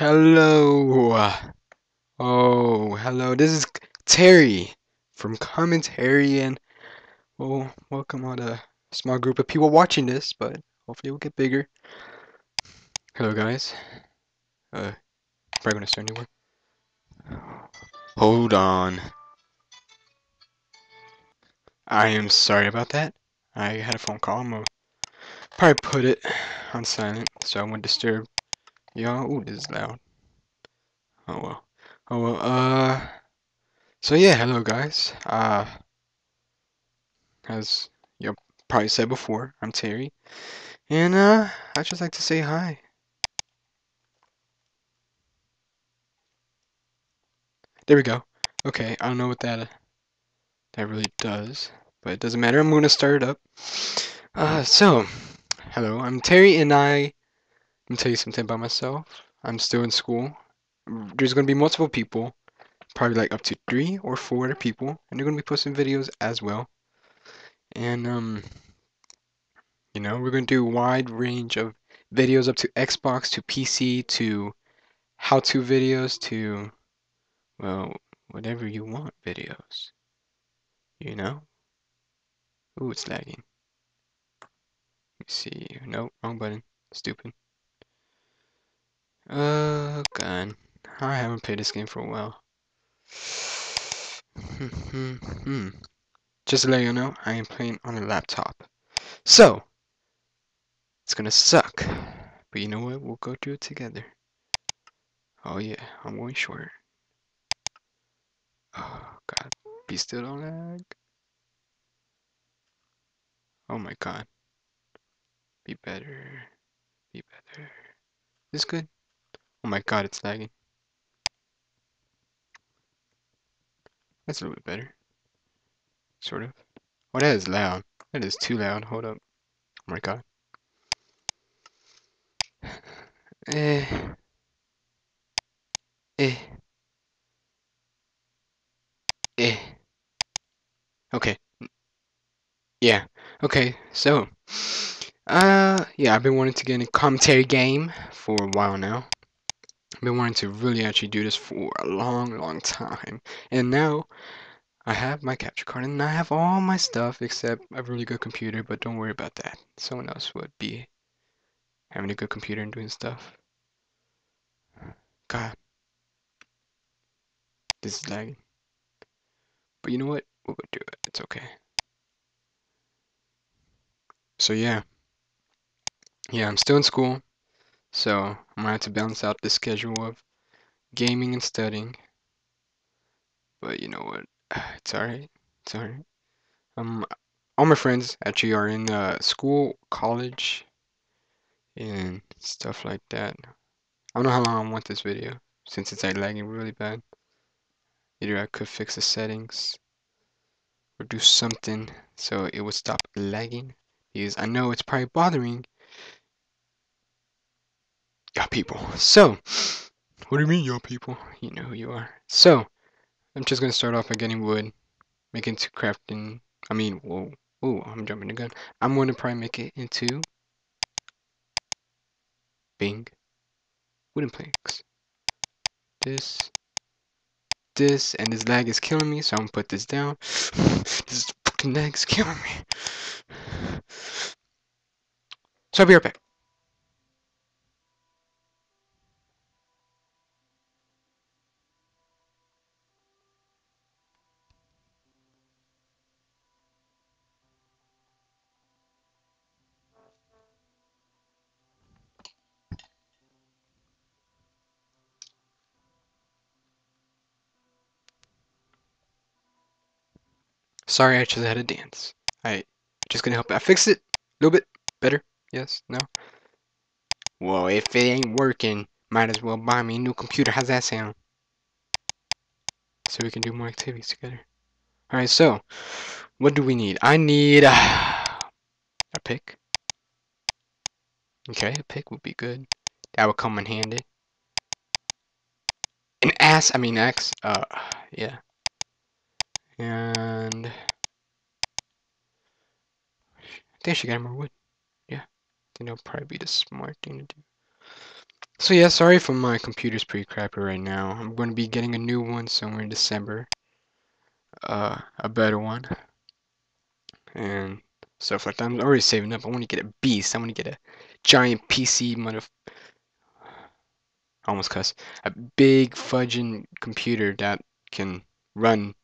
Hello. Oh, hello. This is Terry from Commentary, and well, welcome on a small group of people watching this, but hopefully we'll get bigger. Hello, guys. Uh, probably gonna start new one. Hold on. I am sorry about that. I had a phone call. I'm gonna probably put it on silent so I won't disturb y'all. Ooh, this is loud. Oh well. Oh well, uh so yeah, hello guys. Uh as you probably said before, I'm Terry. And uh I'd just like to say hi. There we go. Okay, I don't know what that that really does, but it doesn't matter. I'm gonna start it up. Uh so hello, I'm Terry and I I'm gonna tell you something about myself. I'm still in school. There's gonna be multiple people probably like up to three or four other people, and they're gonna be posting videos as well. And um, you know, we're gonna do a wide range of videos up to Xbox to PC to how-to videos to well, whatever you want videos. You know? Ooh, it's lagging. Let me see. Nope, wrong button. Stupid. Oh god. I haven't played this game for a while. Just to let you know, I am playing on a laptop. So, it's gonna suck. But you know what? We'll go through it together. Oh yeah, I'm going short. Oh god. Be still, don't lag. Oh my god. Be better. Be better. Is this good? Oh my god, it's lagging. That's a little bit better. Sort of. Oh, that is loud. That is too loud. Hold up. Oh my god. Eh. Eh. Eh. Okay. Yeah. Okay, so. Uh, yeah, I've been wanting to get in a commentary game for a while now. Been wanting to really actually do this for a long, long time. And now, I have my capture card and I have all my stuff except a really good computer, but don't worry about that. Someone else would be having a good computer and doing stuff. God. This is lagging. But you know what? We'll do it. It's okay. So yeah. Yeah, I'm still in school. So I'm gonna have to balance out the schedule of gaming and studying. But you know what? It's alright. It's alright. Um all my friends actually are in uh, school, college, and stuff like that. I don't know how long I want this video since it's like lagging really bad. Either I could fix the settings or do something so it would stop lagging because I know it's probably bothering y'all people. So, what do you mean y'all people? You know who you are. So, I'm just gonna start off by getting wood, making into crafting. I mean, whoa, oh, I'm jumping the gun. I'm gonna probably make it into Bing wooden planks. This this, and this lag is killing me, so I'm gonna put this down. this fucking lag is killing me. So I'll be right back. Sorry, I just had a dance. I just gonna help. I fix it a little bit better. Yes, no. Well, if it ain't working, might as well buy me a new computer. How's that sound? So we can do more activities together. Alright, so what do we need? I need uh, a pick. Okay, a pick would be good. That would come in handy. An ass, I mean axe. Uh, yeah. And I think should get more wood. Yeah, I think that'll probably be the smart thing to do. So yeah, sorry if my computer's pretty crappy right now. I'm going to be getting a new one somewhere in December. Uh, a better one. And stuff like that. I'm already saving up. I want to get a beast. I want to get a giant PC mother almost cuss, a big fudging computer that can run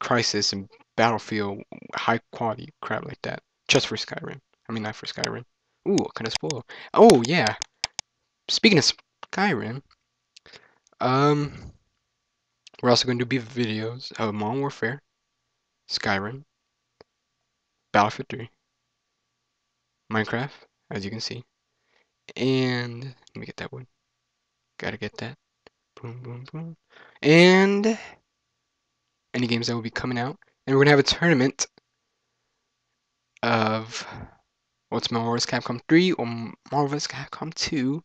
Crysis and Battlefield high quality crap like that. Just for Skyrim. I mean, not for Skyrim. Ooh, what kind of spoil? Oh, yeah. Speaking of Skyrim, um, we're also going to be videos of Modern Warfare, Skyrim, Battlefield 3, Minecraft, as you can see, and let me get that one. Gotta get that. Boom, boom, boom. And any games that will be coming out. And we're gonna have a tournament of what's Marvel's Capcom 3 or Marvel's Capcom 2.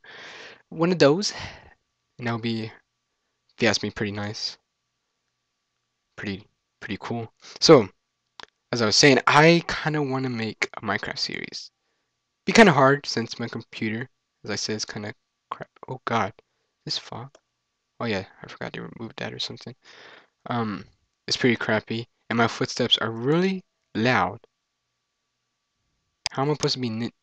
One of those. And that'll be, if you ask me, pretty nice. Pretty, pretty cool. So, as I was saying, I kind of want to make a Minecraft series. Be kind of hard since my computer, as I said, is kind of crap. Oh God. This fog? Oh yeah, I forgot to remove that or something. Um, it's pretty crappy, and my footsteps are really loud. How am I supposed to be knit?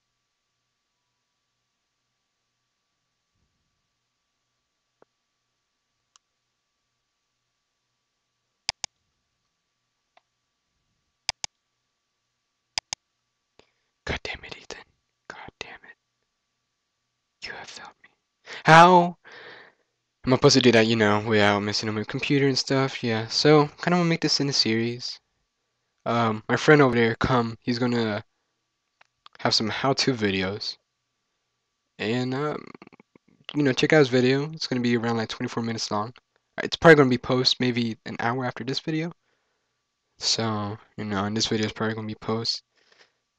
God damn it, Ethan. God damn it. You have failed me. How I'm supposed to do that, you know, without messing up my computer and stuff. Yeah, so kind of want to make this in a series. Um, my friend over there, come, he's gonna have some how-to videos, and um, you know, check out his video. It's gonna be around like 24 minutes long. It's probably gonna be post maybe an hour after this video. So you know, and this video is probably gonna be post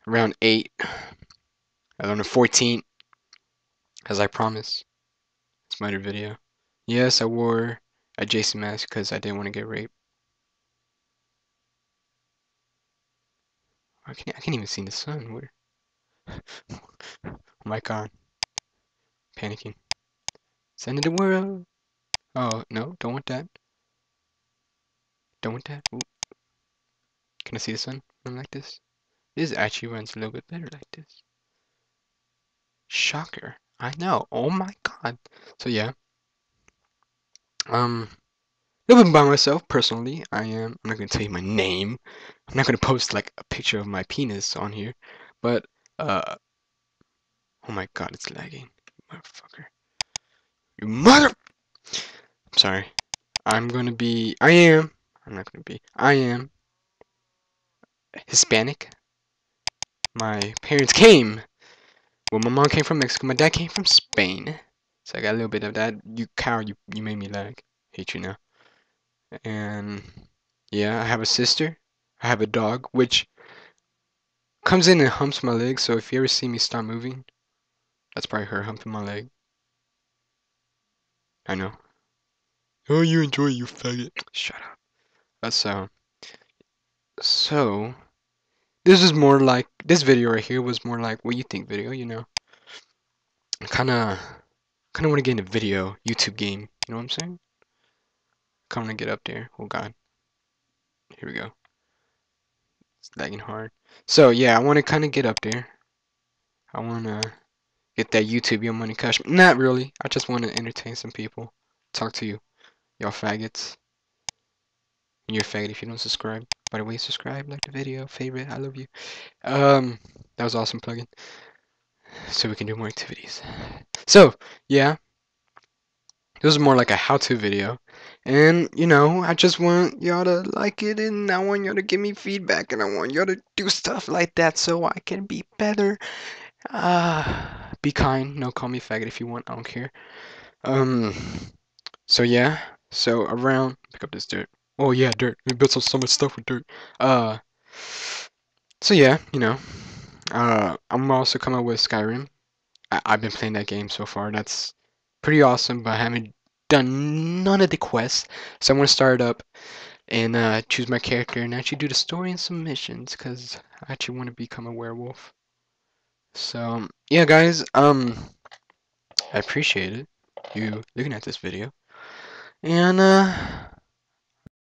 around eight. I don't know, 14, as I promised. It's my new video. Yes, I wore a Jason mask because I didn't want to get raped. I can't, I can't even see the sun. Where? oh my god. Panicking. Send it the world. Oh, no, don't want that. Don't want that. Ooh. Can I see the sun I'm like this? This actually runs a little bit better like this. Shocker. I know. Oh my god. So yeah. Um, living by myself personally. I am. I'm not gonna tell you my name. I'm not gonna post like a picture of my penis on here. But uh, oh my god, it's lagging, motherfucker. You mother. I'm sorry. I'm gonna be. I am. I'm not gonna be. I am Hispanic. My parents came. Well, my mom came from Mexico. My dad came from Spain. So I got a little bit of that. You cow, you, you made me lag. Hate you now. And yeah, I have a sister. I have a dog, which comes in and humps my leg. So if you ever see me start moving, that's probably her humping my leg. I know. Oh, you enjoy, you faggot. Shut up. That's uh. So, this is more like this video right here was more like what you think video. You know, kind of kind of want to get in a video YouTube game. You know what I'm saying? Come to get up there. Oh God. Here we go. It's lagging hard. So yeah, I want to kind of get up there. I want to get that YouTube Your Money Cash. Not really. I just want to entertain some people. Talk to you. Y'all faggots. And you're a faggot if you don't subscribe. By the way, subscribe, like the video, favorite. I love you. Um, that was awesome plugin so we can do more activities. So, yeah, this is more like a how-to video. And, you know, I just want y'all to like it and I want y'all to give me feedback and I want y'all to do stuff like that so I can be better. Uh, be kind. No, call me faggot if you want. I don't care. Um, so yeah. So around, pick up this dirt. Oh yeah, dirt. We built so much stuff with dirt. Uh, so yeah, you know, uh, I'm also coming up with Skyrim. I- have been playing that game so far. That's pretty awesome, but I haven't done none of the quests. So I'm gonna start up and uh, choose my character and actually do the story and some missions because I actually want to become a werewolf. So yeah, guys. Um, I appreciate it. you looking at this video. And uh,